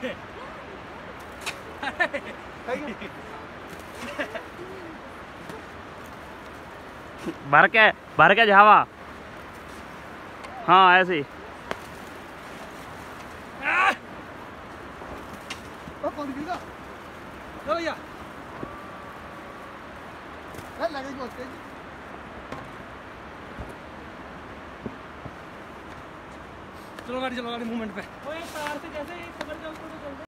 भर के भर के झावा। हाँ ऐसे ही। चलो गाड़ी चलो गाड़ी मूवमेंट पे। ओए तार से जैसे